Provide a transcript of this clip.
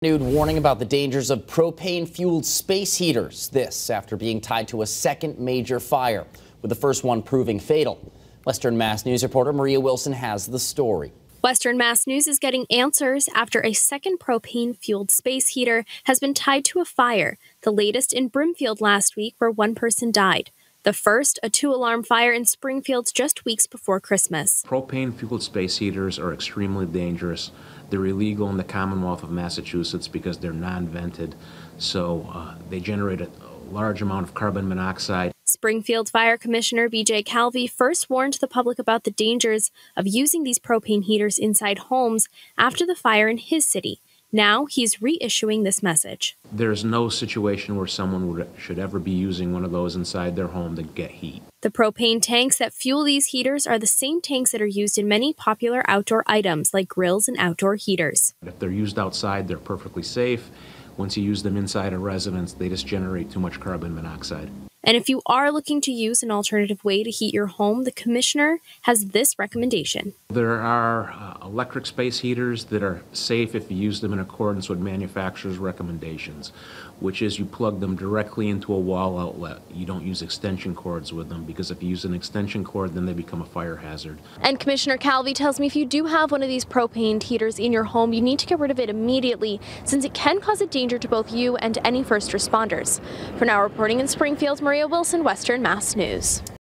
New warning about the dangers of propane-fueled space heaters. This after being tied to a second major fire, with the first one proving fatal. Western Mass News reporter Maria Wilson has the story. Western Mass News is getting answers after a second propane-fueled space heater has been tied to a fire, the latest in Brimfield last week where one person died. The first, a two alarm fire in Springfield just weeks before Christmas. Propane fueled space heaters are extremely dangerous. They're illegal in the Commonwealth of Massachusetts because they're non vented, so uh, they generate a large amount of carbon monoxide. Springfield Fire Commissioner BJ Calvi first warned the public about the dangers of using these propane heaters inside homes after the fire in his city. Now he's reissuing this message. There's no situation where someone should ever be using one of those inside their home to get heat. The propane tanks that fuel these heaters are the same tanks that are used in many popular outdoor items like grills and outdoor heaters. If they're used outside, they're perfectly safe. Once you use them inside a residence, they just generate too much carbon monoxide. And if you are looking to use an alternative way to heat your home, the commissioner has this recommendation. There are uh, electric space heaters that are safe if you use them in accordance with manufacturer's recommendations, which is you plug them directly into a wall outlet. You don't use extension cords with them because if you use an extension cord, then they become a fire hazard. And Commissioner Calvi tells me if you do have one of these propane heaters in your home, you need to get rid of it immediately since it can cause a danger to both you and any first responders. For now, reporting in Springfield, Maria Wilson, Western Mass News.